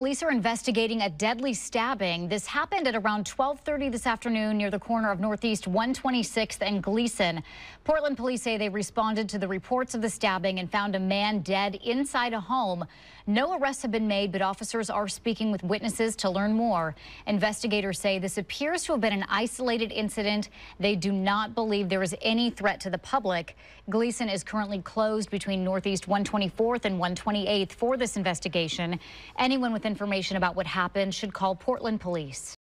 Police are investigating a deadly stabbing. This happened at around 1230 this afternoon near the corner of Northeast 126th and Gleason. Portland police say they responded to the reports of the stabbing and found a man dead inside a home. No arrests have been made, but officers are speaking with witnesses to learn more. Investigators say this appears to have been an isolated incident. They do not believe there is any threat to the public. Gleason is currently closed between Northeast 124th and 128th for this investigation. Anyone with information about what happened should call Portland Police.